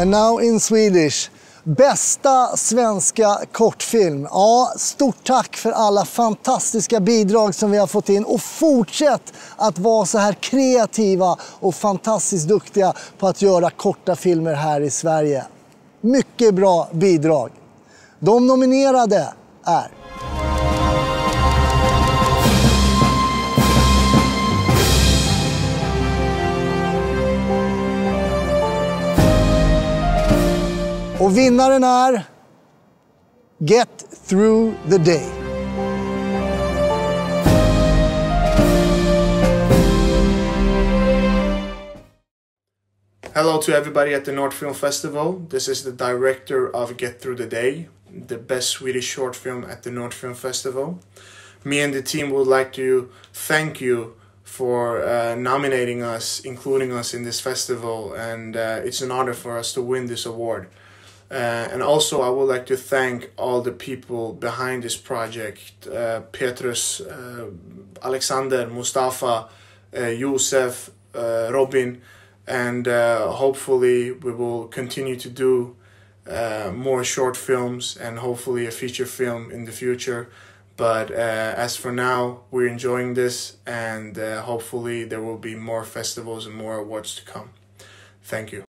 And now in Swedish. Bästa svenska kortfilm. Ja, stort tack för alla fantastiska bidrag som vi har fått in och fortsätt att vara så här kreativa och fantastiskt duktiga på att göra korta filmer här i Sverige. Mycket bra bidrag. De nominerade är Och vinnaren är Get Through the Day. Hello to everybody at the North Film Festival. This is the director of Get Through the Day, the best Swedish short film at the North Film Festival. Me and the team would like to thank you for uh, nominating us, including us in this festival, and uh, it's an honor for us to win this award. Uh, and also, I would like to thank all the people behind this project uh, Petrus, uh, Alexander, Mustafa, uh, Josef, uh, Robin, and uh, hopefully, we will continue to do uh, more short films and hopefully a feature film in the future. But as for now, we're enjoying this, and hopefully, there will be more festivals and more awards to come. Thank you.